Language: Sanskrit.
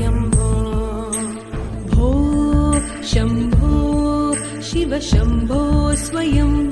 म्भो भो शम्भो शिव शम्भो स्वयम्